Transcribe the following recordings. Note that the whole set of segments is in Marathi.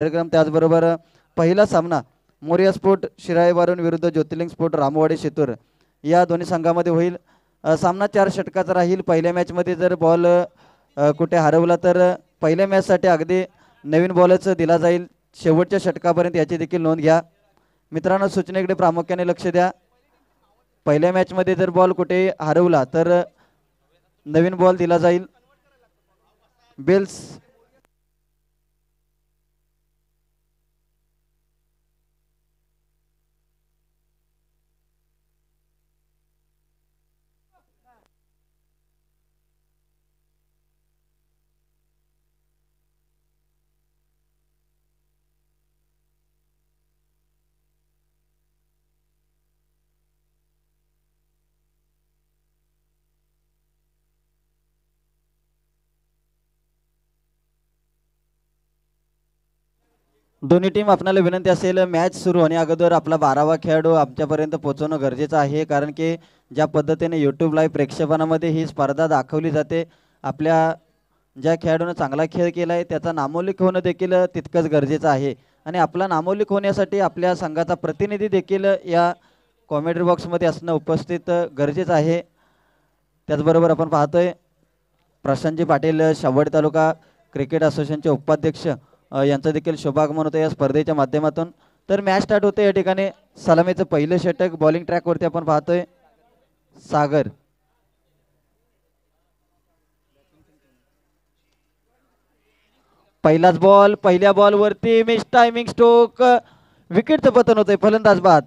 कार्यक्रम त्याचबरोबर पहिला सामना मोरिया स्पोर्ट शिराळे वारून विरुद्ध ज्योतिर्लिंग स्पोर्ट रामवाडी शेतूर या दोन्ही संघामध्ये होईल. सामना चार षटकाचा राहील. पहिल्या मॅचमध्ये जर बॉल कुठे हरवला तर पहिल्या मॅचसाठी अगदी नवीन बॉलच दिला जाईल. शेवटच्या षटकापर्यंत याची देखील नोंद घ्या. मित्रांनो सूचनेकडे प्रामुख्याने लक्ष द्या. पहिल्या मॅचमध्ये जर बॉल कुठे हरवला तर नवीन बॉल दिला जाईल. बेल्स दोन्ही टीम आपल्याला विनंती असेल मॅच सुरू होण्या अगोदर आपला बारावा खेळाडू आमच्यापर्यंत पोहोचवणं गरजेचं आहे कारण की ज्या पद्धतीने यूट्यूब लाईव्ह प्रेक्षेपणामध्ये ही स्पर्धा दाखवली जाते आपल्या ज्या खेळाडूनं चांगला खेळ केला आहे त्याचा नामोल्लेख होणं देखील तितकंच गरजेचं आहे. आणि आपला नामोल्लेख होण्यासाठी आपल्या संघाचा प्रतिनिधी देखील या कॉमेंट्री बॉक्समध्ये असणं उपस्थित गरजेचं आहे. त्याचबरोबर आपण पाहतोय प्रशांतजी पाटील शावड तालुका क्रिकेट असोसिएशनचे उपाध्यक्ष यांचं देखील शुभागमन होतं या स्पर्धेच्या माध्यमातून. तर मॅच स्टार्ट होते या ठिकाणी. सलामीचं पहिलं षटक बॉलिंग ट्रॅकवरती आपण पाहतोय. सागर. पहिलाच बॉल पहिल्या बॉलवरती मिस टायमिंग स्ट्रोक विकेटचं पतन होतंय फलंदाज बाद.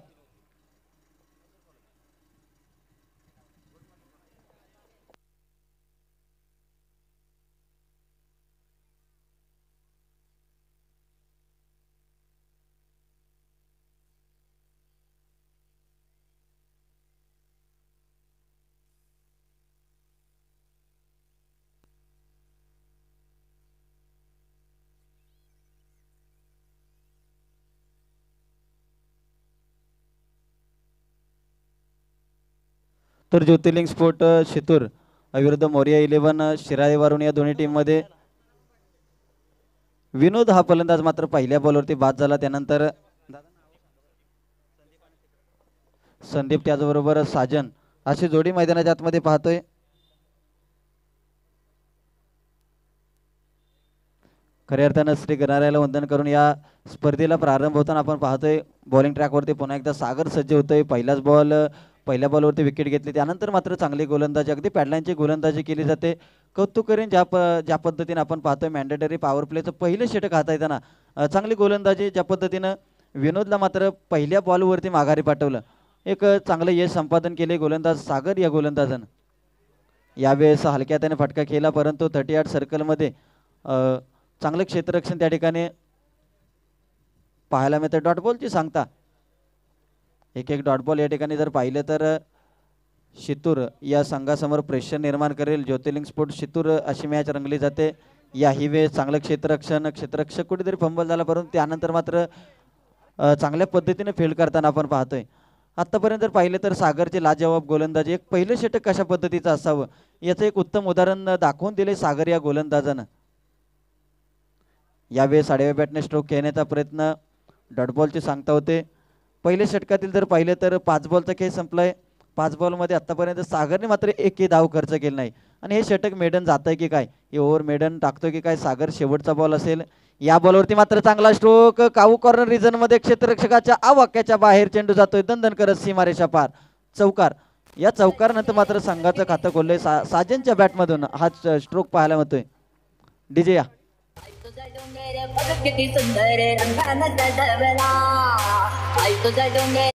तर ज्योतिर्लिंग स्पोर्ट शितूर अ, विरुद्ध मोरिया इलेव्हन शिराळे वारून या दोन्ही टीममध्ये विनोद हा फलंदाज मात्र पहिल्या बॉलवरती बाद झाला. त्यानंतर संदीप त्याचबरोबर साजन अशी जोडी मैदानाच्या आतमध्ये पाहतोय. खऱ्या अर्थानं श्री गणारायाला वंदन करून या स्पर्धेला प्रारंभ होताना आपण पाहतोय. बॉलिंग ट्रॅकवरती पुन्हा एकदा सागर सज्ज होतोय. पहिलाच बॉल पहिल्या बॉलवरती विकेट घेतली. त्यानंतर मात्र चांगली गोलंदाजी. अगदी पॅडलाईनची गोलंदाजी केली जाते. कौतुक करेन ज्या प ज्या पद्धतीने आपण पाहतोय मॅन्डेटरी पॉवर प्लेचं पहिलं षटक हाताळताना येताना चांगली गोलंदाजी ज्या पद्धतीनं विनोदला मात्र पहिल्या बॉलवरती माघारी पाठवलं. एक चांगलं यश संपादन केले गोलंदाज सागर या गोलंदाजानं. यावेळेस हलक्या त्याने फटका केला परंतु थर्टी आठ सर्कलमध्ये चांगलं क्षेत्ररक्षण त्या ठिकाणी पाहायला मिळतं. डॉट बॉलची सांगता एक एक डॉट बॉल या ठिकाणी जर पाहिलं तर शितूर या संघासमोर प्रेशर निर्माण करेल. ज्योतिर्लिंग स्पोर्ट शितूर अशी मॅच रंगली जाते. याही वेळ चांगलं क्षेत्ररक्षण क्षेत्ररक्षक कुठेतरी फंबल झाला परंतु त्यानंतर मात्र चांगल्या पद्धतीने फील्ड करताना आपण पाहतोय. आत्तापर्यंत जर पाहिलं तर सागरचे लाजवाब गोलंदाजी एक पहिलं षटक कशा पद्धतीचं असावं? याचं एक उत्तम उदाहरण दाखवून दिले सागर या गोलंदाजानं. यावेळी साडेव्या बॅटने स्ट्रोक खेळण्याचा प्रयत्न डॉटबॉलचे सांगता होते. पहिल्या षटकातील जर पाहिलं तर पाच बॉलचा खेळ संपलाय. पाच बॉलमध्ये आत्तापर्यंत सागरने मात्र एकही धाव खर्च केला नाही. आणि हे षटक मेडन जात आहे की काय? हे ओव्हर मेडन टाकतोय की काय? सागर शेवटचा बॉल असेल. या बॉलवरती मात्र चांगला स्ट्रोक काऊ कॉर्नर रिझनमध्ये क्षेत्ररक्षकाच्या आवाक्याच्या बाहेर चेंडू जातोय दंदन करत सीमारेषा पार. चौकार. या चौकारानंतर मात्र संघाचं खातं खोललंय. सा साजनच्या बॅटमधून हा स्ट्रोक पाहायला मिळतोय. डीजे या. तुझा डोंगर बघ किती सुंदर रंगानं सजवला. आई तुझा डोंगर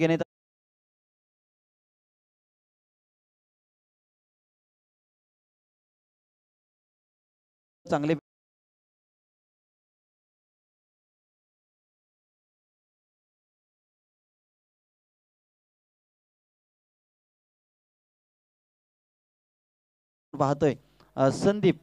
घेणे चांगले पाहतोय अ, संदीप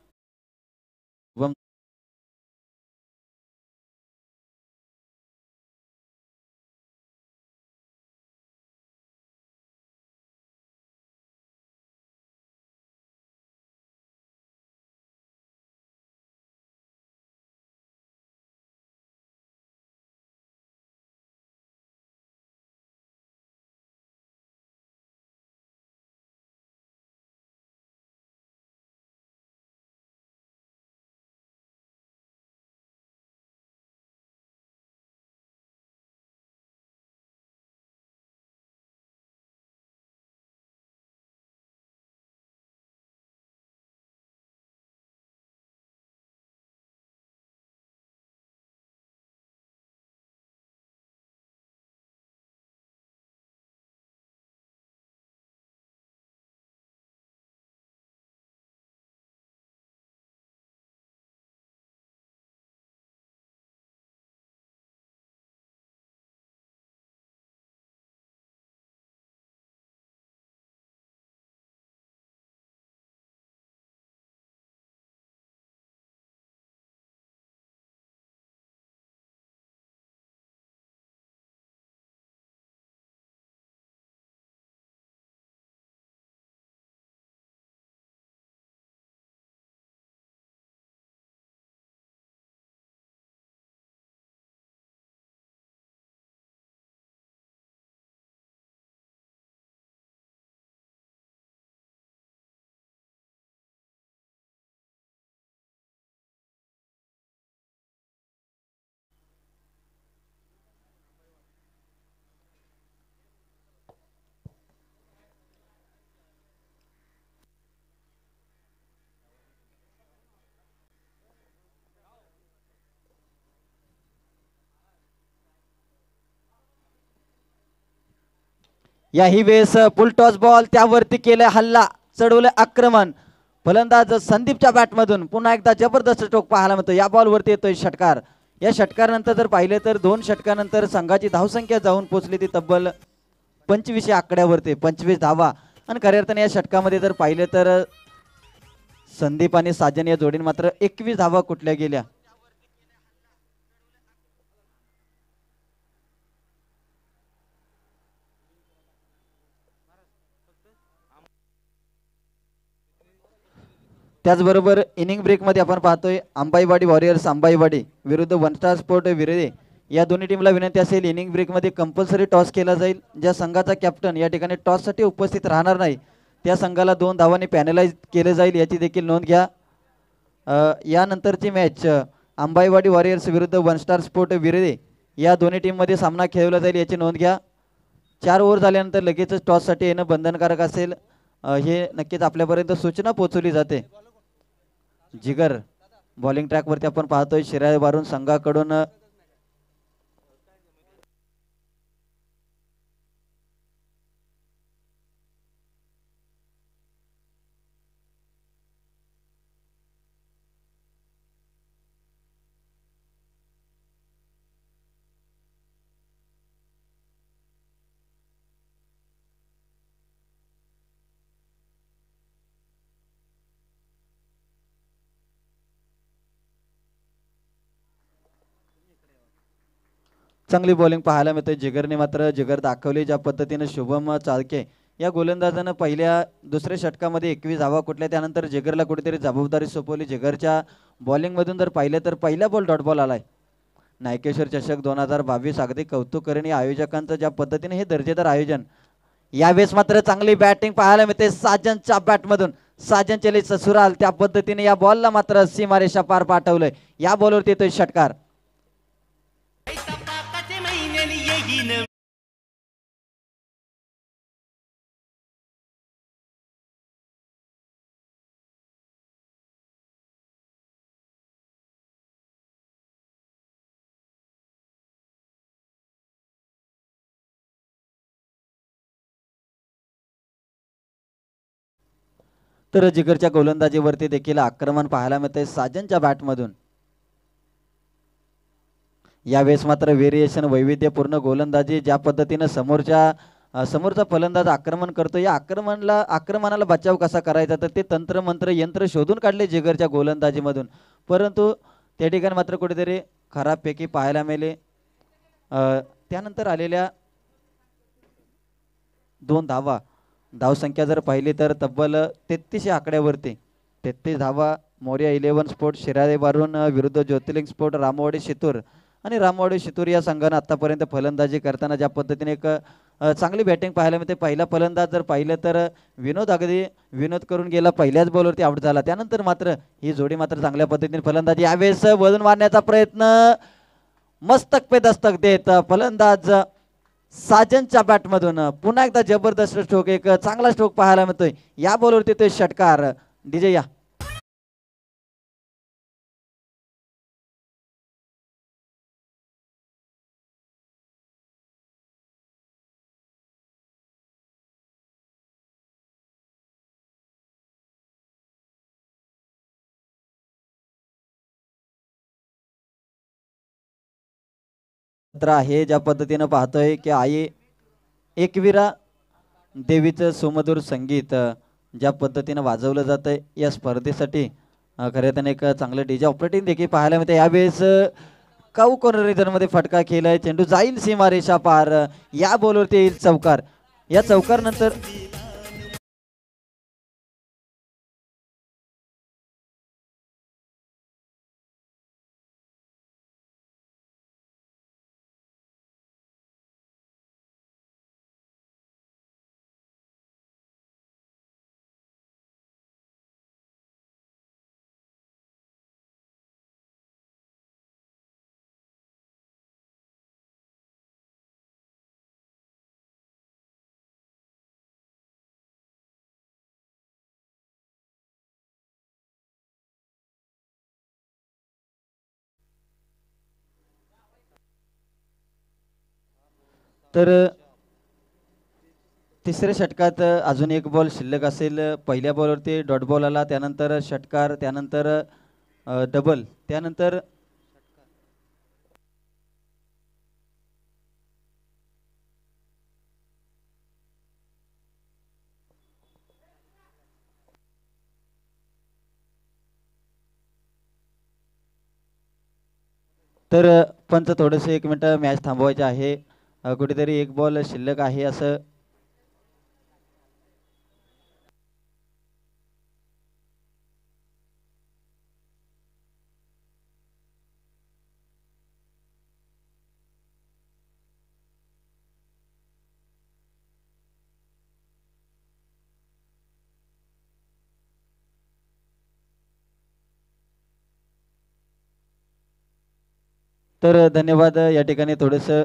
याही वेळेस पुलटॉस बॉल त्यावरती केलं हल्ला चढवलं आक्रमण. फलंदाज संदीपच्या बॅटमधून पुन्हा एकदा जबरदस्त टोक पाहायला मिळतो. या बॉलवरती येतोय षटकार. या षटकानंतर जर पाहिलं तर दोन षटकानंतर संघाची धावसंख्या जाऊन पोहोचली ती तब्बल पंचवीस या आकड्यावरती पंचवीस धावा. आणि खऱ्या अर्थाने या षटकामध्ये जर पाहिलं तर संदीप आणि साजन या जोडीने मात्र एकवीस धावा कुठल्या गेल्या. त्याचबरोबर इनिंग ब्रेकमध्ये आपण पाहतोय अंबाईवाडी वॉरियर्स अंबाईवाडी विरुद्ध वन स्टार स्पोर्ट विरेदे या दोन्ही टीमला विनंती असेल इनिंग ब्रेकमध्ये कंपल्सरी टॉस केला जाईल. ज्या संघाचा कॅप्टन या ठिकाणी टॉससाठी उपस्थित राहणार नाही त्या संघाला दोन धावांनी पॅनलाइज केलं जाईल याची देखील नोंद घ्या. यानंतरची मॅच अंबाईवाडी वॉरियर्स विरुद्ध वन स्टार स्पोर्ट विरेदे या दोन्ही टीममध्ये सामना खेळवला जाईल याची नोंद घ्या. चार ओव्हर झाल्यानंतर लगेचच टॉससाठी येणं बंधनकारक असेल. हे नक्कीच आपल्यापर्यंत सूचना पोचवली जाते. जिगर बॉलिंग ट्रॅकवरती आपण पाहतोय शिराय वारून संघाकडून चांगली बॉलिंग पाहायला मिळते. जिगरने मात्र जिगर दाखवली. ज्या पद्धतीने शुभम चालके या गोलंदाजानं पहिल्या दुसऱ्या षटकामध्ये एकवीस धावा कुठल्या त्यानंतर जिगरला कुठेतरी जबाबदारी सोपवली. जिगरच्या बॉलिंगमधून जर पाहिलं तर पहिला बॉल डॉट बॉल आलाय. नायकेश्वर चषक दोन हजार बावीस. अगदी कौतुक करेन या आयोजकांचं ज्या पद्धतीने हे दर्जेदार आयोजन यावेळेस मात्र चांगली बॅटिंग पाहायला मिळते. साजनच्या बॅटमधून साजन चले ससुराल त्या पद्धतीने या बॉलला मात्र सीमारेषा पार पाठवलंय. या बॉलवरती येतोय षटकार. तर जिगरच्या गोलंदाजीवरती देखील आक्रमण पाहायला मिळते साजनच्या बॅटमधून. यावेळेस मात्र व्हेरिएशन वैविध्यपूर्ण गोलंदाजी ज्या पद्धतीनं समोरच्या समोरचा फलंदाज आक्रमण करतो या आक्रमणाला आक्रमणाला बचाव कसा करायचा तर ते तंत्र मंत्र यंत्र शोधून काढले जिगरच्या गोलंदाजीमधून. परंतु त्या ठिकाणी मात्र कुठेतरी खराबपैकी पाहायला मिळाले. त्यानंतर आलेल्या दोन धावा. धावसंख्या जर पाहिली तर तब्बल तेहतीसशे आकड्यावरती. तेहतीस धावा मोर्या इलेव्हन स्पोर्ट शिराळे बारून विरुद्ध ज्योतिर्लिंग स्पोर्ट रामवाडी शितूर. आणि रामवाडी शितूर या संघानं आत्तापर्यंत फलंदाजी करताना ज्या पद्धतीने एक चांगली बॅटिंग पाहायला मिळते. पहिला फलंदाज जर पाहिलं तर विनोद अगदी विनोद करून गेला. पहिल्याच बॉलवरती आउट झाला. त्यानंतर मात्र ही जोडी मात्र चांगल्या पद्धतीने फलंदाजी यावेळेस वजन मारण्याचा प्रयत्न मस्तक पे दस्तक देत फलंदाज साजनच्या बॅटमधून पुन्हा एकदा जबरदस्त स्ट्रोक एक चांगला स्ट्रोक पाहायला मिळतोय. या बॉलवरती ते षटकार. डीजे या. तर आहे ज्या पद्धतीनं पाहतोय की आई एकविरा देवीचं सुमधुर संगीत ज्या पद्धतीनं वाजवलं जातं या स्पर्धेसाठी अ, खऱ्या त्याने एक चांगलं डीजे ऑपरेटिंग देखील पाहायला मिळते यावेळेस काऊ कॉर्नरमध्ये फटका केलाय? चेंडू जाईल सीमारेषा पार. या बॉलवरती येईल चौकार. या चौकार नंतर तर तिसऱ्या षटकात अजून एक बॉल शिल्लक असेल. पहिल्या बॉलवरती डॉट बॉल आला त्यानंतर षटकार त्यानंतर डबल त्यानंतर तर पंच थोडंसं एक मिनटं मॅच थांबवायचे आहे. कुठेतरी एक बॉल शिल्लक आहे असं. तर धन्यवाद या ठिकाणी थोडंसं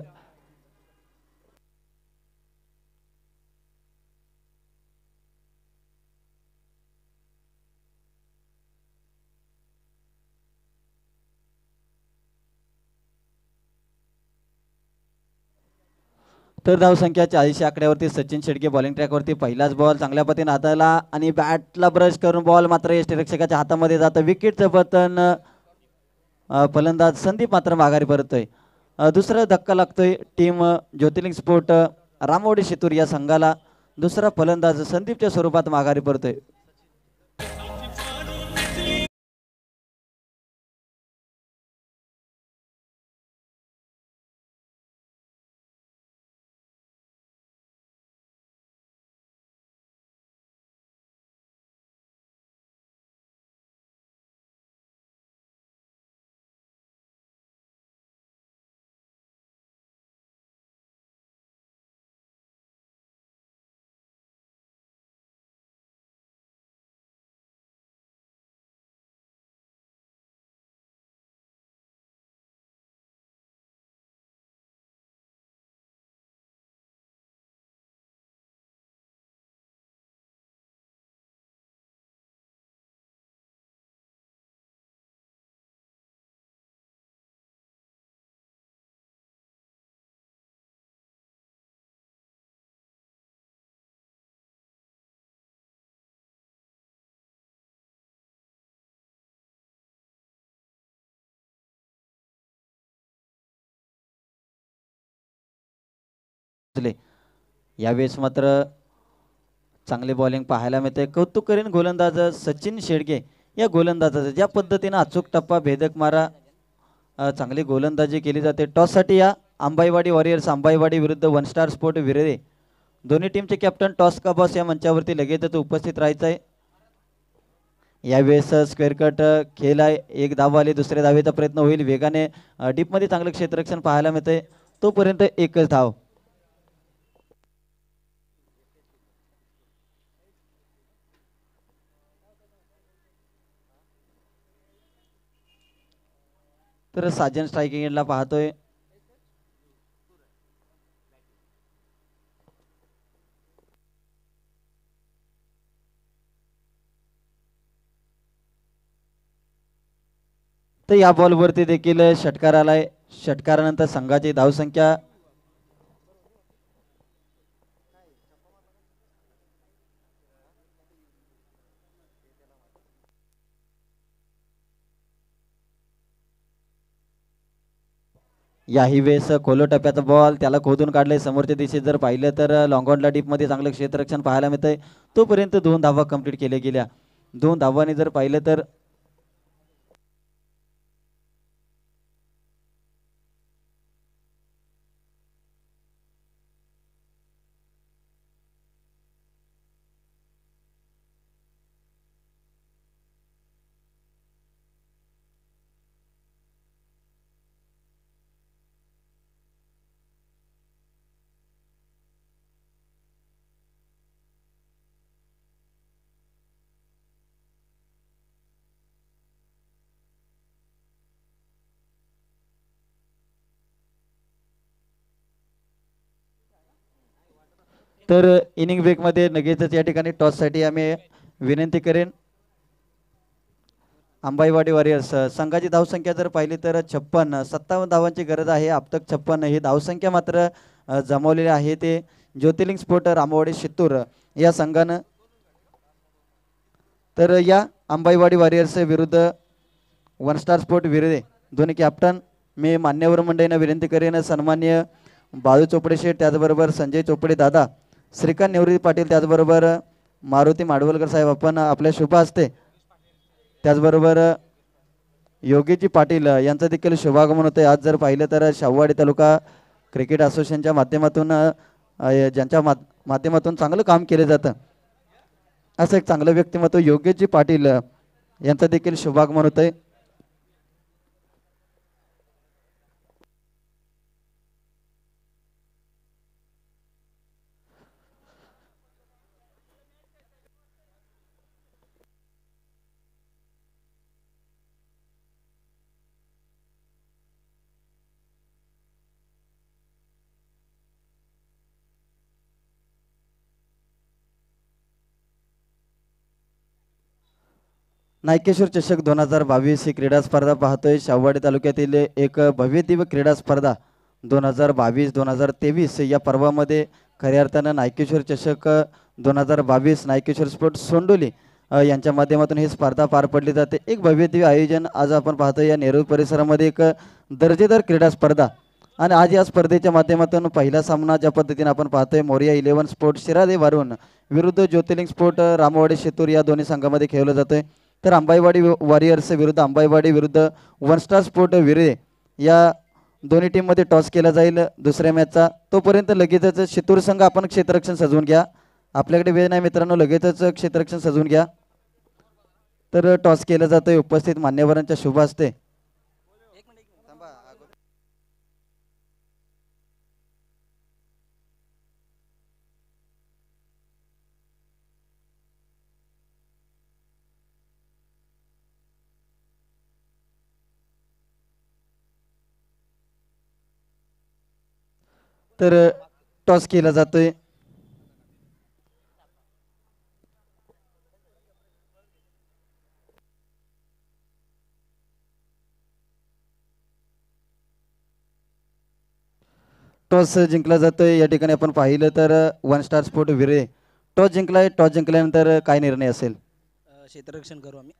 तर धावसंख्या चाळीसशे आकड्यावरती सचिन शेडके बॉलिंग ट्रॅकवरती पहिलाच बॉल चांगल्या पद्धतीने हाताला आणि बॅटला ब्रश करून बॉल मात्र यष्टीरक्षकाच्या हातामध्ये जातं. विकेटचं पतन फलंदाज संदीप मात्र माघारी परतोय दुसरा धक्का लागतोय टीम ज्योतिर्लिंग स्पोर्ट रामवडी शेतूर या संघाला. दुसरा फलंदाज संदीपच्या स्वरूपात माघारी परतोय. पोहोचले. यावेळेस मात्र चांगली बॉलिंग पाहायला मिळते कौतुक करीन गोलंदाज सचिन शेडगे. या गोलंदाजाचं ज्या पद्धतीनं अचूक टप्पा भेदक मारा चांगली गोलंदाजी केली जाते. टॉससाठी या अंबाईवाडी वॉरियर्स अंबाईवाडी विरुद्ध वन स्टार स्पोर्ट विरेदे दोन्ही टीमचे कॅप्टन टॉस का बॉस या मंचावरती लगेचच उपस्थित राहायचं आहे यावेळेस स्क्वेअर कट खेळ आहे. एक धाव आली दुसऱ्या धावेचा प्रयत्न होईल. वेगाने डीपमध्ये चांगलं क्षेत्ररक्षण पाहायला मिळते तोपर्यंत एकच धाव. तर साजन स्ट्रायकिंग एंडला पाहतोय. तर या बॉलवरती देखील षटकार आलाय. षटकारानंतर संघाची धावसंख्या याही वेळेस खोलो टप्प्याचा बॉल त्याला खोदून काढले समोरच्या दिशेत. जर पाहिलं तर लॉंगॉनला डीपमध्ये चांगलं क्षेत्ररक्षण पाहायला मिळतंय. तोपर्यंत दोन धावा कंप्लीट केल्या गेल्या. दोन धावांनी जर पाहिलं तर तर इनिंग ब्रेकमध्ये लगेचच या ठिकाणी टॉससाठी आम्ही विनंती करेन. अंबाईवाडी वॉरियर्स संघाची धावसंख्या जर पाहिली तर छप्पन सत्तावन्न धावांची गरज आहे. आपतक छप्पन ही धावसंख्या मात्र जमावलेली जमवलेली आहे. ते ज्योतिर्लिंग स्फोट रामवाडी शित्तूर या संघानं. तर या अंबाईवाडी वॉरियर्स विरुद्ध वन स्टार स्पोर्ट विरुद्ध दोन्ही कॅप्टन मी मान्यवर मंडळींना विनंती करेन. सन्मान्य बाळू चोपडे शेठ त्याचबरोबर संजय चोपडे दादा श्रीकांत निवृत्ती पाटील त्याचबरोबर मारुती माडवलकर साहेब आपण आपल्या शुभ असते त्याचबरोबर योगीजी पाटील यांचं देखील शुभागमन होतं आज जर पाहिलं तर शाहूवाडी तालुका क्रिकेट असोसिएशनच्या माध्यमातून ज्यांच्या मा माध्यमातून चांगलं काम केलं जातं. असं एक चांगलं व्यक्तिमत्व योगेशजी पाटील यांचं देखील शुभागमन होतं नायकेश्वर चषक दोन हजार बावीस ही क्रीडा स्पर्धा पाहतोय. शाहवाडी तालुक्यातील एक भव्य दिव्य क्रीडा स्पर्धा दोन हजार बावीस दोन हजार तेवीस या पर्वामध्ये खऱ्या अर्थानं नायकेश्वर चषक दोन हजार बावीस नायकेश्वर स्पोर्ट सोंडोली यांच्या माध्यमातून ही स्पर्धा पार पडली जाते. एक भव्य दिव्य आयोजन आज आपण पाहतोय. या नेहरू परिसरामध्ये एक दर्जेदार क्रीडा स्पर्धा आणि आज या स्पर्धेच्या माध्यमातून पहिला सामना ज्या पद्धतीने आपण पाहतोय मोरिया इलेव्हन स्पोर्ट शिरादे वारून विरुद्ध ज्योतिर्लिंग स्पोर्ट रामवाडी शेतूर या दोन्ही संघामध्ये खेळलं जातोय. तर अंबाईवाडी वॉरियर्स विरुद्ध अंबाईवाडी विरुद्ध वन स्टार स्पोर्ट विरे या दोन्ही टीममध्ये टॉस केला जाईल. दुसऱ्या मॅचचा तोपर्यंत लगेचच शितूर संघ आपण क्षेत्ररक्षण सजवून घ्या. आपल्याकडे वेळ नाही मित्रांनो लगेचच क्षेत्ररक्षण सजवून घ्या. तर टॉस केलं जातोय. उपस्थित मान्यवरांच्या शुभ असते तर टॉस केला जातोय. टॉस जिंकला जातोय. या ठिकाणी आपण पाहिलं तर one star sport Vire. Toss जिंकलाय toss जिंकल्यानंतर काय निर्णय असेल? क्षेत्ररक्षण करू आम्ही.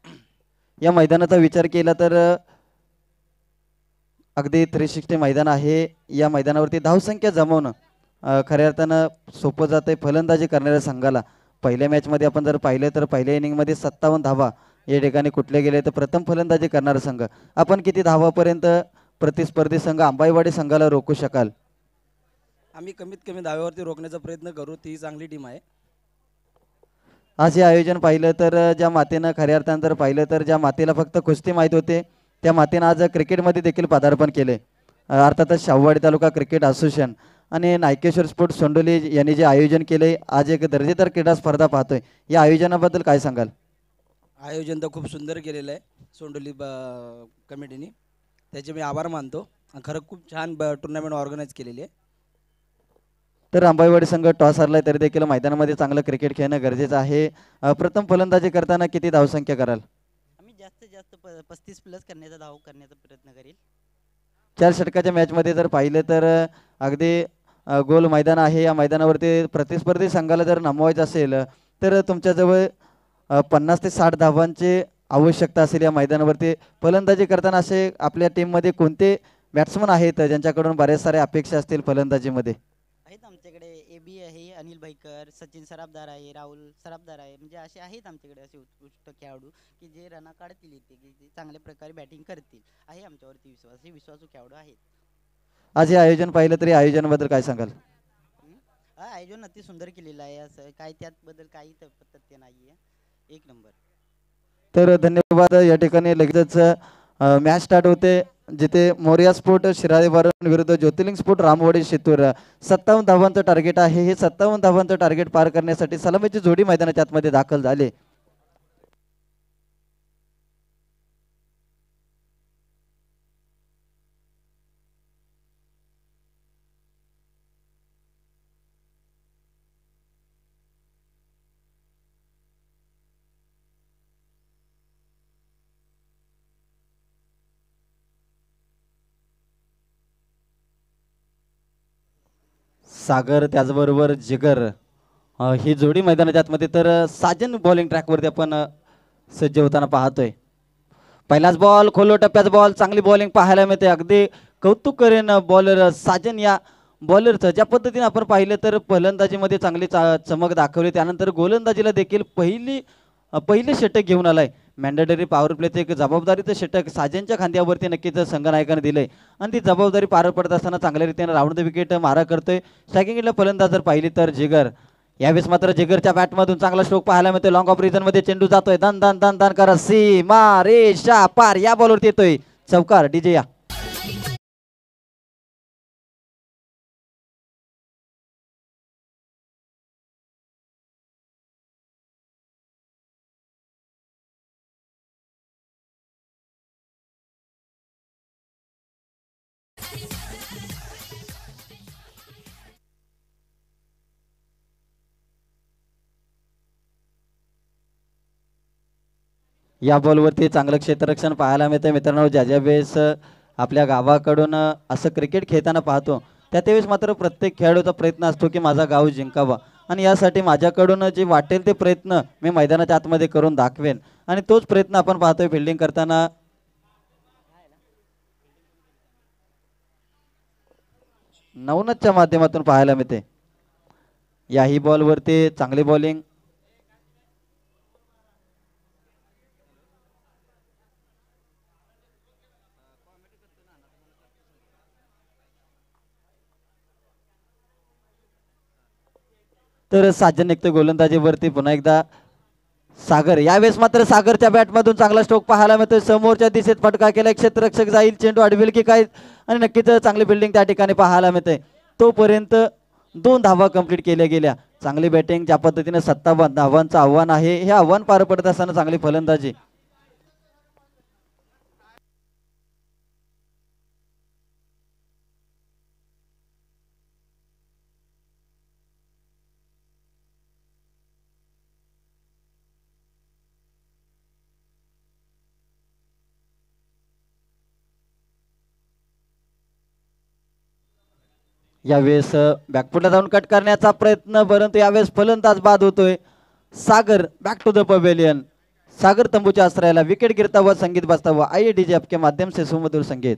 या मैदानाचा विचार केला तर अगदी थ्री सिक्स्टी मैदान आहे. या मैदानावरती धावसंख्या जमवणं खऱ्या अर्थानं सोपं जातं आहे फलंदाजी करणाऱ्या संघाला. पहिल्या मॅचमध्ये आपण जर पाहिलं तर पहिल्या इनिंगमध्ये सत्तावन्न धावा या ठिकाणी कुठले गेले तर प्रथम फलंदाजी करणारा संघ. आपण किती धावापर्यंत प्रतिस्पर्धी संघ अंबाईवाडी संघाला रोखू शकाल? आम्ही कमीत कमी दहाव्यावरती रोखण्याचा प्रयत्न करू. ती चांगली टीम आहे. आज हे आयोजन पाहिलं तर ज्या मातेनं खऱ्या अर्थानं जर पाहिलं तर ज्या मातेला फक्त कुस्ती माहीत होते त्या मातेनं आज क्रिकेटमध्ये देखील पदार्पण केले अर्थातच शाहूवाडी तालुका क्रिकेट असोसिएशन आणि नायकेश्वर स्पोर्ट्स सोंडोली यांनी जे आयोजन केले आज एक दर्जेदार क्रीडा स्पर्धा पाहतोय. या आयोजनाबद्दल काय सांगाल? आयोजन तर खूप सुंदर केलेलं आहे सोंडोली ब कमिटीने. त्याचे मी आभार मानतो. खरं खूप छान ब टुर्नामेंट ऑर्गनाईज केलेली आहे. तर अंबाईवाडी संघ टॉस हरलाय तरी देखील मैदानामध्ये चांगलं क्रिकेट खेळणं गरजेचं आहे. प्रथम फलंदाजी करताना किती धावसंख्या कराल? जास्तीत जास्त प पस्तीस प्लस करण्याचा धाव करण्याचा प्रयत्न करेल. चार षटकाच्या मॅचमध्ये जर पाहिलं तर अगदी गोल मैदान आहे. या मैदानावरती प्रतिस्पर्धी संघाला जर नमवायचं असेल तर तुमच्याजवळ पन्नास ते साठ धावांची आवश्यकता असेल या मैदानावरती. फलंदाजी करताना असे आपल्या टीममध्ये कोणते बॅट्समन आहेत ज्यांच्याकडून बऱ्याच साऱ्या अपेक्षा असतील फलंदाजीमध्ये? आहेत आमच्याकडे. ए बी आहे अनिल भाईकर सचिन सराफदार आहे राहुल सराफदार आहे. म्हणजे असे आहेत आमच्याकडे असे उत्कृष्ट खेळाडू की जे रना काढतील इथे की जे चांगल्या प्रकारे बॅटिंग करतील. आहे आमच्यावरती विश्वास. हे विश्वासू खेळाडू आहेत. आज हे आयोजन पाहिलं तरी आयोजनाबद्दल काय सांगाल? हा आयोजन अति सुंदर केलेलं आहे. असं काय त्याबद्दल काही तथ्य नाही आहे एक नंबर. तर धन्यवाद. या ठिकाणी लगेचच मॅच स्टार्ट होते. जिथे मोरिया स्फोट शिराळे वरून विरुद्ध ज्योतिर्लिंग स्फोट रामवाडी शेतूर. सत्तावन्न धावांचं टार्गेट आहे. हे सत्तावन्न धावांचं टार्गेट पार करण्यासाठी सलामीची जोडी मैदानाच्या आतमध्ये दाखल झाले. सागर त्याचबरोबर जिगर. ही जोडी मैदानाच्या आतमध्ये तर साजन बॉलिंग ट्रॅकवरती आपण सज्ज होताना पाहतोय. पहिलाच बॉल खोलो टप्प्याचा बॉल चांगली बॉलिंग पाहायला मिळते. अगदी कौतुक करेन बॉलर साजन या बॉलरचं ज्या पद्धतीने आपण पाहिलं तर फलंदाजीमध्ये चांगली चा चमक दाखवली. त्यानंतर गोलंदाजीला देखील पहिली पहिले षटक घेऊन आलाय. मॅन्डेटरी पॉवर प्लेचं एक जबाबदारी तर षटक साजेंच्या खांद्यावरती नक्कीच संघनायकाने दिलंय. आणि ती जबाबदारी पार पडत असताना चांगल्या रीतीने राऊंड द विकेट मारा करतोय. स्ट्रायकिंगला फलंदाज जर पाहिली तर जिगर. यावेळेस मात्र जिगरच्या बॅटमधून चांगला स्ट्रोक पाहायला मिळतोय. लॉंग ऑफ रिजनमध्ये चेंडू जातोय. दन दन दन दन करा. सी मा रे शा पार. या बॉलवरती येतोय. चौकार डीजे या. या बॉलवरती चांगलं क्षेत्ररक्षण पाहायला मिळतं मित्रांनो ज्या ज्या वेळेस आपल्या गावाकडून असं क्रिकेट खेळताना पाहतो त्या त्यावेळेस मात्र प्रत्येक खेळाडूचा प्रयत्न असतो की माझा गाव जिंकावा. आणि यासाठी माझ्याकडून जे वाटेल ते प्रयत्न मी मैदानाच्या आतमध्ये करून दाखवेन. आणि तोच प्रयत्न आपण पाहतोय फिल्डिंग करताना. नवनतच्या माध्यमातून पाहायला मिळते. याही बॉलवरती चांगली बॉलिंग तर साजन निघते गोलंदाजीवरती पुन्हा एकदा सागर यावेळेस मात्र सागरच्या बॅटमधून चांगला स्ट्रोक पाहायला मिळतोय. समोरच्या दिशेत फटका केला. क्षेत्ररक्षक जाईल. चेंडू अडवेल की काय? आणि नक्कीच चांगली बिल्डिंग त्या ठिकाणी पाहायला मिळते तोपर्यंत दोन धावा कंप्लीट केल्या गेल्या. चांगली बॅटिंग ज्या पद्धतीने सत्तावन्न धावांचं आव्हान आहे हे आव्हान पार पडत असताना चांगली फलंदाजी. यावेळेस बॅकफुटला जाऊन कट करण्याचा प्रयत्न परंतु यावेळेस फलंदाज बाद होतोय. Sagar back to the pavilion Sagar तंबूच्या आश्रयाला विकेट गिरता हुआ संगीत बसता हुआ आइए डीजे आपके माध्यम से सुमधुर संगीत.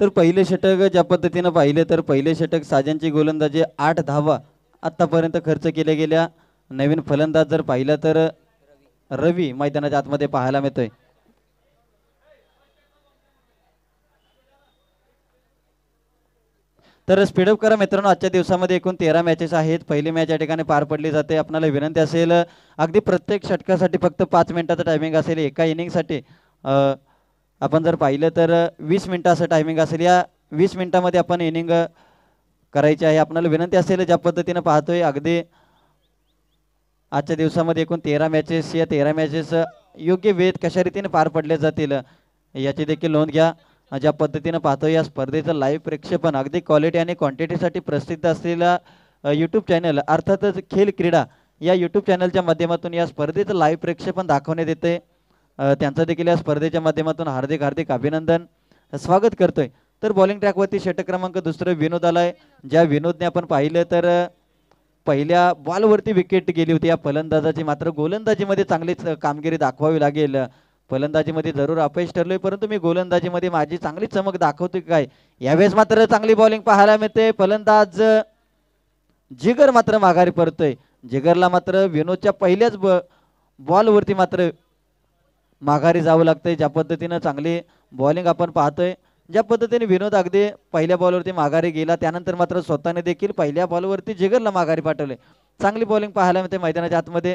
तर पहिले षटक ज्या पद्धतीनं पाहिले तर पहिले षटक साजनची गोलंदाजी आठ धावा आत्तापर्यंत खर्च केल्या गेल्या. नवीन फलंदाज जर पाहिलं तर रवी मैदानाच्या आतमध्ये पाहायला मिळतोय. तर स्पीडअप करा मित्रांनो आजच्या दिवसामध्ये एकूण तेरा मॅचेस आहेत. पहिली मॅच या ठिकाणी पार पडली जाते. आपल्याला विनंती असेल अगदी प्रत्येक षटकासाठी फक्त पाच मिनिटाचं टायमिंग असेल एका इनिंगसाठी आपण जर पाहिलं तर वीस मिनटाचं टायमिंग असेल या वीस मिनटामध्ये आपण इनिंग करायची आहे. आपल्याला विनंती असेल ज्या पद्धतीनं पाहतोय अगदी आजच्या दिवसामध्ये एकूण तेरा मॅचेस या तेरा मॅचेस योग्य वेळेत कशा रीतीने पार पडले जातील याची देखील नोंद घ्या. ज्या पद्धतीनं पाहतो या स्पर्धेचं लाईव्ह प्रेक्षेपण अगदी क्वालिटी आणि क्वांटिटीसाठी प्रसिद्ध असलेला यूट्यूब चॅनल अर्थातच खेल क्रीडा या यूट्यूब चॅनलच्या माध्यमातून या स्पर्धेचं लाईव्ह प्रेक्षेपण दाखवण्यात येते त्यांचं देखील या स्पर्धेच्या माध्यमातून हार्दिक हार्दिक अभिनंदन. स्वागत करतोय. तर बॉलिंग ट्रॅकवरती षटक क्रमांक दुसरं विनोद आलाय. ज्या विनोदने आपण पाहिलं तर पहिल्या बॉलवरती विकेट गेली होती. या फलंदाजाची मात्र गोलंदाजीमध्ये चांगलीच कामगिरी दाखवावी लागेल. फलंदाजीमध्ये जरूर अपयश ठरलोय परंतु मी गोलंदाजीमध्ये माझी चांगली चमक दाखवतोय काय? यावेळेस मात्र चांगली बॉलिंग पाहायला मिळते. फलंदाज जिगर मात्र माघारी पडतोय. जिगरला मात्र विनोदच्या पहिल्याच ब बॉलवरती मात्र माघारी जावं लागतंय. ज्या पद्धतीनं चांगली बॉलिंग आपण पाहतोय ज्या पद्धतीने विनोद अगदी पहिल्या बॉलवरती माघारी गेला त्यानंतर मात्र स्वतःने देखील पहिल्या बॉलवरती जिगरला माघारी पाठवले चांगली बॉलिंग पाहायला मिळते मैदानाच्या आतमध्ये.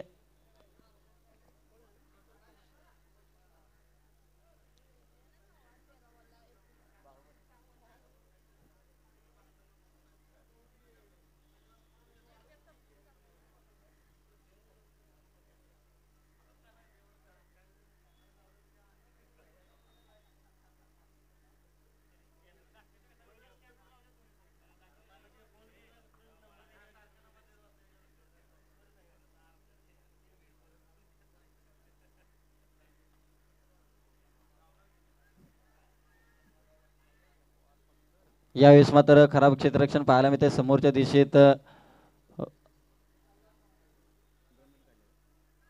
यावेळेस मात्र खराब क्षेत्ररक्षण पाहायला मिळते समोरच्या दिशेत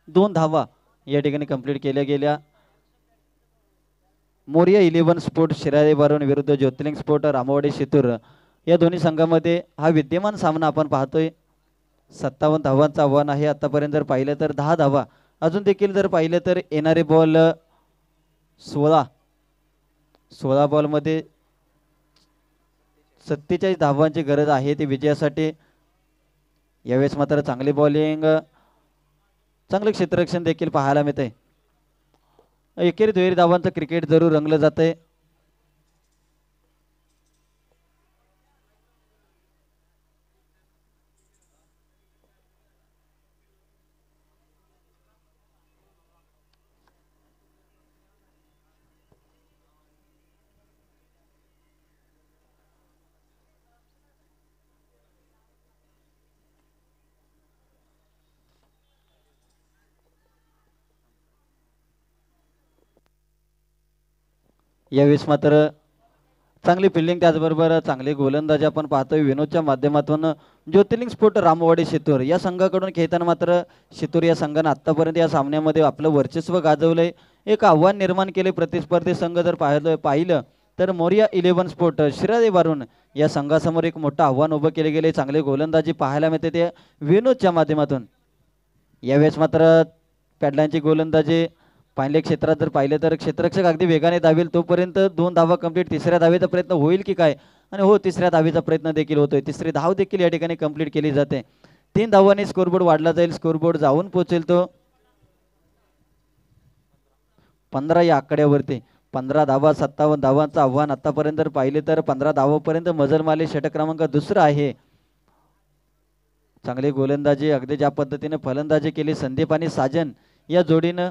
दोन धावा या ठिकाणी कंप्लीट केल्या गेल्या. मोरिया इलेव्हन स्पोर्ट शिराळे बारून विरुद्ध ज्योतिर्लिंग स्पोर्ट रामवाडी शितूर. या दोन्ही संघामध्ये हा विद्यमान सामना आपण पाहतोय. सत्तावन्न धावांचं आव्हान आहे. आतापर्यंत जर पाहिलं तर दहा धावा. अजून देखील जर पाहिलं तर येणारे बॉल सोळा. सोळा बॉलमध्ये सत्तेचाळीस धावांची गरज आहे ती विजयासाठी. यावेळेस मात्र चांगली बॉलिंग चांगलं क्षेत्ररक्षण देखील पाहायला मिळतंय. एकेरी दुहेरी धावांचं क्रिकेट जरूर रंगलं जातंय. यावेळेस मात्र चांगली फिल्डिंग त्याचबरोबर चांगली गोलंदाजी आपण पाहतोय. विनोदच्या माध्यमातून ज्योतिर्लिंग स्फोट रामवाडी शितूर. या संघाकडून खेळताना मात्र शितूर या संघानं आत्तापर्यंत या सामन्यामध्ये आपलं वर्चस्व गाजवलंय. एक आव्हान निर्माण केले प्रतिस्पर्धी संघ जर पाहिलं पाहिलं तर मोरिया इलेव्हन स्पोर्ट शिरादे वारून या संघासमोर एक मोठं आव्हान उभं केले गेले चांगले गोलंदाजी पाहायला मिळते ते विनोदच्या माध्यमातून. यावेळेस मात्र पॅडलांची गोलंदाजी पाहिले क्षेत्रात जर पाहिलं तर क्षेत्ररक्षक अगदी वेगाने धावेल तोपर्यंत दोन धावा कंप्लीट तिसऱ्या धावेचा प्रयत्न होईल की काय? आणि हो तिसऱ्या धावेचा प्रयत्न देखील होतोय. तिसरी धाव देखील या ठिकाणी कंप्लीट केली जाते. तीन धावांनी स्कोरबोर्ड वाढला जाईल. स्कोरबोर्ड जाऊन पोहोचेल तो पंधरा या आकड्यावरती. पंधरा धावा सत्तावन्न धावांचं आव्हान आतापर्यंत जर पाहिले तर पंधरा धावापर्यंत मजल माले षटक क्रमांक दुसरा आहे. चांगली गोलंदाजी अगदी ज्या पद्धतीने फलंदाजी केली संदीप आणि साजन या जोडीनं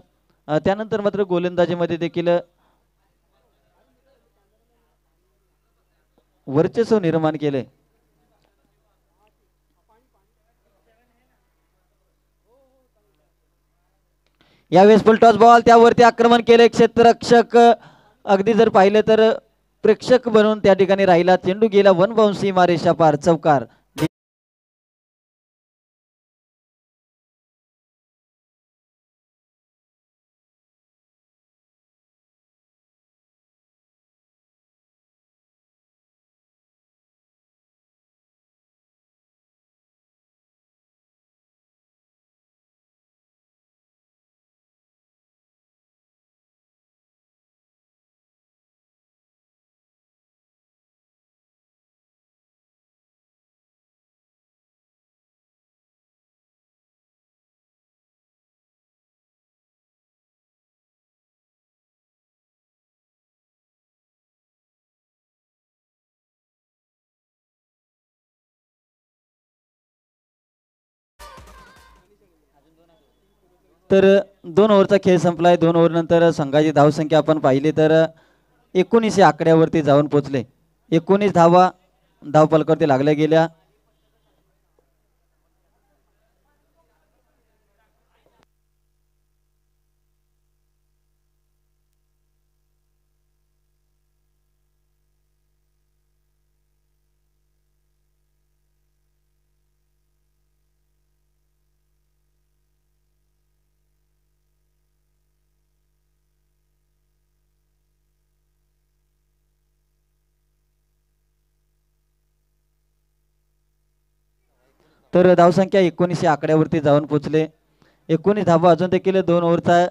त्यानंतर मात्र गोलंदाजीमध्ये देखील वर्चस्व निर्माण केले. यावेळेस फुल टॉस बॉल त्यावरती आक्रमण केले. क्षेत्ररक्षक अगदी जर पाहिलं तर प्रेक्षक बनून त्या ठिकाणी राहिला. चेंडू गेला. वन बाउन्सी मारेशा पार. चौकार. तर दोन ओव्हरचा खेळ संपलाय. दोन ओव्हर नंतर संघाची धावसंख्या आपण पाहिली तर एकोणीस या आकड्यावरती जाऊन पोचले एकोणीस धावा धावपलकावरती लागल्या गेल्या. तर धावसंख्या एकोणीस या आकड्यावरती जाऊन पोचले. एकोणीस धावा अजून देखील दोन ओव्हरचा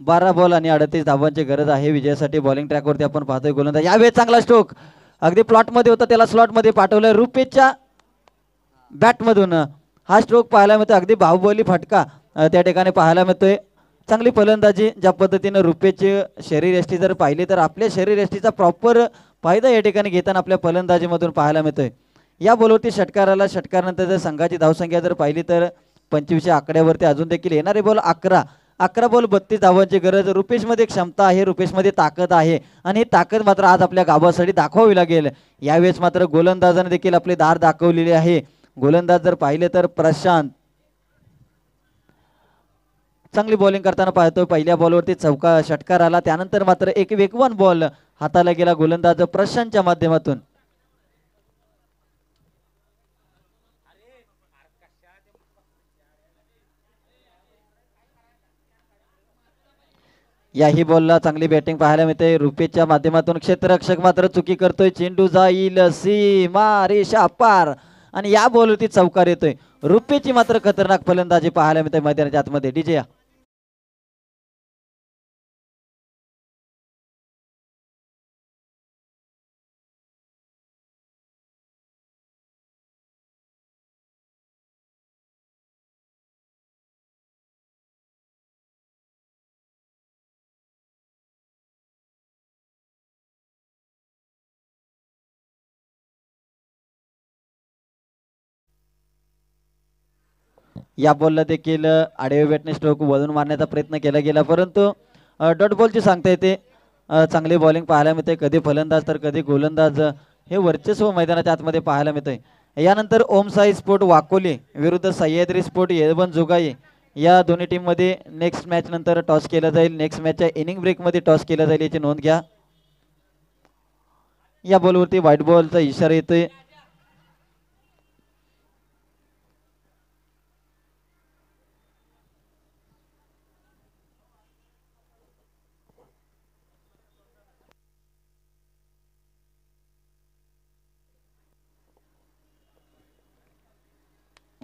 बारा बॉल आणि अडतीस धावांची गरज आहे. विजयासाठी बॉलिंग ट्रॅकवरती आपण पाहतोय गोलंदाज. यावेळी चांगला स्ट्रोक अगदी प्लॉटमध्ये होता त्याला स्लॉटमध्ये पाठवलं रुपेच्या बॅटमधून हा स्ट्रोक पाहायला मिळतो अगदी बाहुबली फटका त्या ठिकाणी पाहायला मिळतोय. चांगली फलंदाजी ज्या पद्धतीनं रुपेची शरीरयष्टी जर पाहिली तर आपल्या शरीरयष्टीचा प्रॉपर फायदा या ठिकाणी घेताना आपल्या फलंदाजीमधून पाहायला मिळतोय. या बॉलवरती षटकाराला षटकारानंतर जर संघाची धावसंख्या जर पाहिली तर पंचवीसच्या आकड्यावरती अजून देखील येणारे बॉल अकरा. अकरा बॉल बत्तीस धावांची गरज रुपेशमध्ये एक क्षमता आहे रुपेशमध्ये ताकद आहे. आणि ही ताकद मात्र आज आपल्या गावासाठी दाखवावी लागेल. यावेळेस मात्र गोलंदाजाने देखील आपली दार दाखवलेली आहे. गोलंदाज जर पाहिले तर प्रशांत. चांगली बॉलिंग करताना पाहतोय. पहिल्या बॉलवरती चौका षटकार आला. त्यानंतर मात्र एक वेगवान बॉल हाताला गेला गोलंदाज प्रशांतच्या माध्यमातून. याही बॉलला चांगली बॅटिंग पाहायला मिळते. रुपेच्या माध्यमातून क्षेत्ररक्षक मात्र चुकी करतोय. चेंडू जाईल सी रेषा पार. आणि या बॉलवरती चौकार येतोय. रुपेची मात्र खतरनाक फलंदाजी पाहायला मिळते मैदानाच्या आतमध्ये. डीजे या बॉलला देखील आडवे बॅटने स्ट्रोक वळून मारण्याचा प्रयत्न केला गेला. परंतु डॉट बॉलची सांगता येते. चांगली बॉलिंग पाहायला मिळते. कधी फलंदाज तर कधी गोलंदाज. हे वर्चस्व मैदानाच्या आतमध्ये पाहायला मिळतंय. यानंतर ओम साई स्पोर्ट वाकोली विरुद्ध सह्याद्री स्पोर्ट येवन जोगाई या दोन्ही टीममध्ये नेक्स्ट मॅच नंतर टॉस केला जाईल. नेक्स्ट मॅचच्या इनिंग ब्रेकमध्ये टॉस केला जाईल याची नोंद घ्या. या बॉलवरती व्हाईट बॉलचा इशारा येतोय.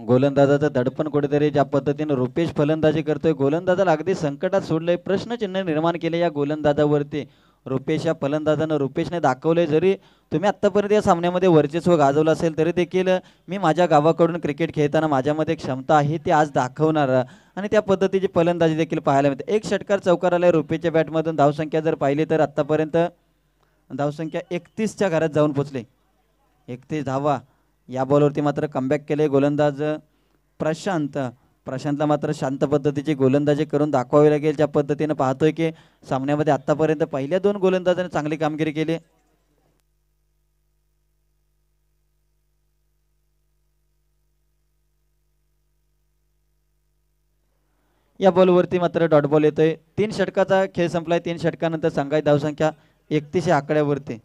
गोलंदाजाचं दडपण कुठेतरी ज्या पद्धतीनं रुपेश फलंदाजी करतोय गोलंदाजाला अगदी संकटात सोडलंय प्रश्नचिन्ह निर्माण केले या गोलंदाजावरती. रुपेश या फलंदाजानं रुपेशने दाखवले जरी तुम्ही आत्तापर्यंत या सामन्यामध्ये वर्चस्व गाजवलं असेल तरी देखील मी माझ्या गावाकडून क्रिकेट खेळताना माझ्यामध्ये क्षमता आहे ती आज दाखवणार. आणि त्या पद्धतीची फलंदाजी देखील पाहायला मिळते. एक षटकार चौकार आलाय रुपेशच्या बॅटमधून. धावसंख्या जर पाहिली तर आत्तापर्यंत धावसंख्या एकतीसच्या घरात जाऊन पोचले. एकतीस धावा या बॉलवरती मात्र कमबॅक केले गोलंदाज प्रशांत. प्रशांतला मात्र शांत पद्धतीची गोलंदाजी करून दाखवावी लागेल. ज्या पद्धतीनं पाहतोय की सामन्यामध्ये आतापर्यंत पहिल्या दोन गोलंदाजाने चांगली कामगिरी केली. या बॉलवरती मात्र डॉट बॉल येतोय. तीन षटकाचा खेळ संपलाय. तीन षटकानंतर संघाची धावसंख्या एकतीसशे आकड्यावरती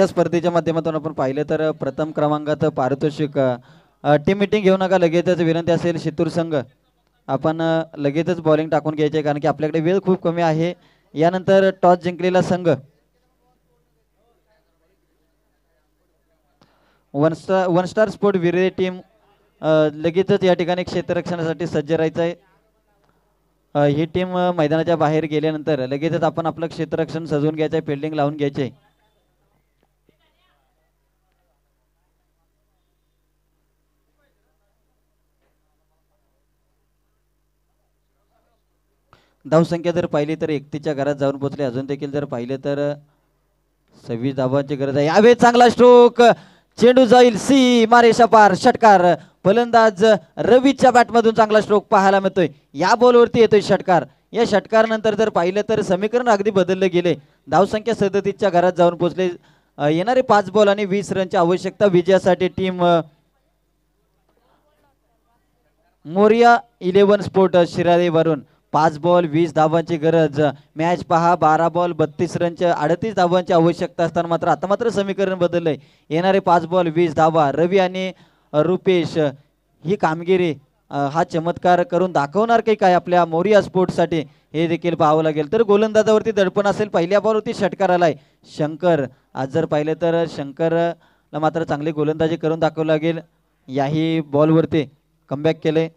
या स्पर्धेच्या माध्यमातून आपण पाहिलं तर प्रथम क्रमांकात पारितोषिक टीम मिटिंग घेऊ नका लगेचच विनंती असेल शितूर संघ. आपण लगेचच बॉलिंग टाकून घ्यायचे कारण की आपल्याकडे वेळ खूप कमी आहे. यानंतर टॉस जिंकलेला संघ. One star one star sport Vire team लगेचच या ठिकाणी क्षेत्ररक्षणासाठी सज्ज राहायचं आहे ही टीम मैदानाच्या बाहेर गेल्यानंतर लगेचच आपण आपलं क्षेत्ररक्षण सजवून घ्यायचं आहे फिल्डिंग लावून घ्यायचे धावसंख्या जर पाहिली तर एकतीच्या घरात जाऊन पोचले अजून देखील जर पाहिले तर सव्वीस धावांची गरज आहे. यावे चांगला स्ट्रोक चेंडू जाईल सी मारेशा पार षटकार. फलंदाज रवीच्या बॅटमधून चांगला स्ट्रोक पाहायला मिळतोय. या बॉलवरती येतोय षटकार. या षटकारनंतर जर पाहिलं तर समीकरण अगदी बदललं गेले धावसंख्या सदतीसच्या घरात जाऊन पोचले. येणारे पाच बॉल आणि वीस रनची आवश्यकता विजयासाठी टीम मोरिया इलेव्हन स्पोर्ट शिरादेवरून पाच बॉल वीस धावांची गरज. मॅच पहा बारा बॉल बत्तीस रनच्या अडतीस धावांची आवश्यकता असताना मात्र आता मात्र समीकरण बदललंय. येणारे पाच बॉल वीस धावा रवी आणि रुपेश ही कामगिरी हा चमत्कार करून दाखवणार काही काय आपल्या मोरिया स्पोर्ट्ससाठी? हे देखील पाहावं लागेल. तर गोलंदाजावरती दडपण असेल पहिल्या बॉलवरती षटकार आलाय. शंकर आज जर पाहिलं तर शंकरला मात्र चांगली गोलंदाजी करून दाखवावं लागेल. याही बॉलवरती कमबॅक केले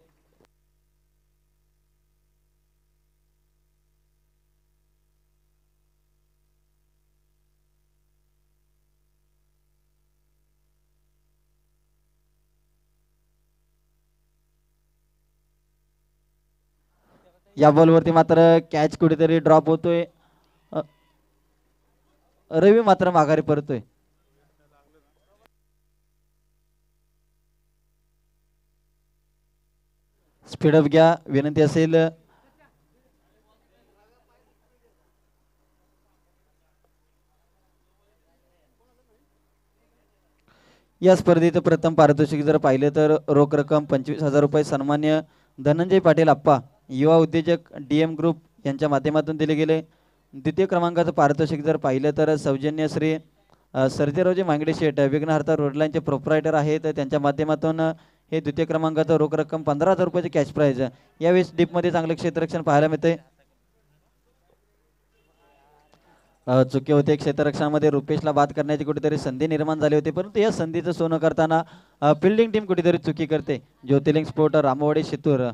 या बॉलवरती मात्र कॅच कुठेतरी ड्रॉप होतोय. रवी मात्र माघारी परतोय. स्पीडअप घ्या विनंती असेल. या स्पर्धेचं प्रथम पारितोषिक जर पाहिलं तर रोख रक्कम पंचवीस हजार रुपये सन्मान्य धनंजय पाटील आप्पा. युवा उद्योजक डी एम ग्रुप यांच्या माध्यमातून दिले गेले. द्वितीय क्रमांकाचं पारितोषिक जर पाहिलं तर सौजन्य श्री अ, सर्जेरावजी मांगडे शेठ विघ्नहर्ता रोडलाईनचे प्रोप्रायटर आहेत. त्यांच्या माध्यमातून हे द्वितीय क्रमांकाचं रोख रक्कम पंधरा हजार रुपयाचे कॅश प्राईज यावेळेस डीपमध्ये चांगलं क्षेत्ररक्षण पाहायला मिळते चुके होते क्षेत्ररक्षणामध्ये रुपेशला बाद करण्याची कुठेतरी संधी निर्माण झाली होती. परंतु या संधीचं सोनं करताना फिल्डिंग टीम कुठेतरी चुकी करते. ज्योतिर्लिंग स्पोर्ट रामवाडी शितूर.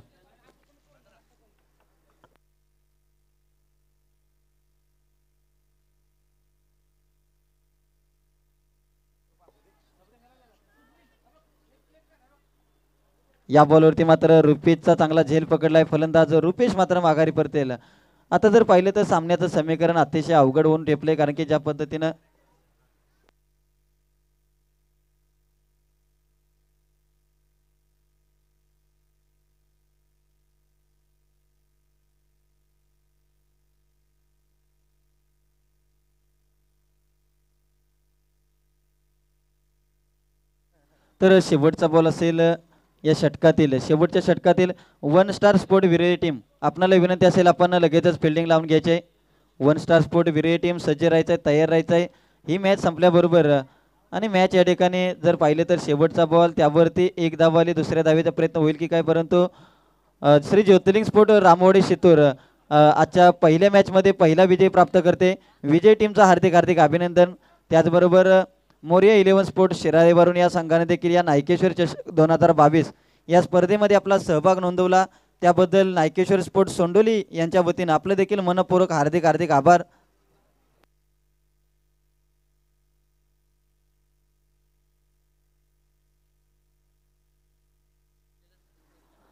या बॉलवरती मात्र रुपेशचा चांगला झेल पकडलाय. फलंदाज रुपेश मात्र माघारी परतेल आता जर पाहिलं तर सामन्याचं समीकरण अतिशय अवघड होऊन ठेपले कारण की ज्या पद्धतीनं तर शेवटचा बॉल असेल या षटकातील शेवटच्या षटकातील वन स्टार स्पोर्ट विरोधी टीम आपणाला विनंती असेल आपण लगेचच फिल्डिंग लावून घ्यायचे. वन स्टार स्पोर्ट विरोधी टीम सज्ज राहायचं आहे तयार राहायचं आहे ही मॅच संपल्याबरोबर आणि मॅच या ठिकाणी जर पाहिले तर शेवटचा बॉल त्यावरती एक धाव आली दुसऱ्या धावेचा प्रयत्न होईल की काय? परंतु श्री ज्योतिर्लिंग स्पोर्ट रामवाडी शितूर आजच्या पहिल्या मॅचमध्ये पहिला विजय प्राप्त करते. विजय टीमचा हार्दिक हार्दिक अभिनंदन. त्याचबरोबर मोरिया इलेव्हन स्पोर्ट शिरादेवरून या संघाने देखील या नायकेश्वर चषक दोन हजार बावीस या स्पर्धेमध्ये आपला सहभाग नोंदवला. त्याबद्दल नायकेश्वर स्पोर्ट्स सोंडोली यांच्या वतीनं आपलं देखील मनपूर्वक हार्दिक हार्दिक आभार.